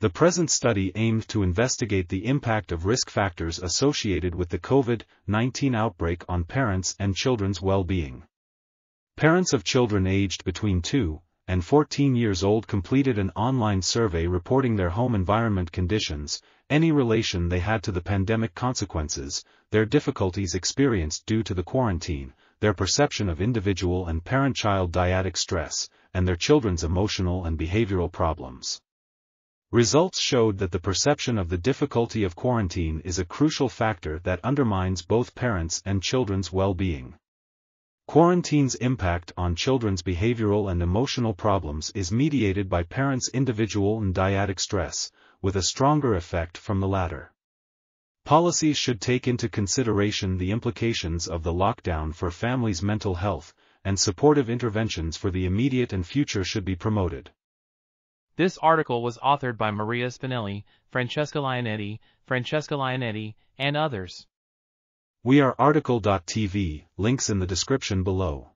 The present study aimed to investigate the impact of risk factors associated with the COVID-19 outbreak on parents and children's well-being. Parents of children aged between 2 and 14 years old completed an online survey reporting their home environment conditions, any relation they had to the pandemic consequences, their difficulties experienced due to the quarantine, their perception of individual and parent-child dyadic stress, and their children's emotional and behavioral problems. Results showed that the perception of the difficulty of quarantine is a crucial factor that undermines both parents' and children's well-being. Quarantine's impact on children's behavioral and emotional problems is mediated by parents' individual and dyadic stress, with a stronger effect from the latter. Policies should take into consideration the implications of the lockdown for families' mental health, and supportive interventions for the immediate and future should be promoted. This article was authored by Maria Spinelli, Francesca Lionetti, Francesca Lionetti, and others. We are RTCL.TV, links in the description below.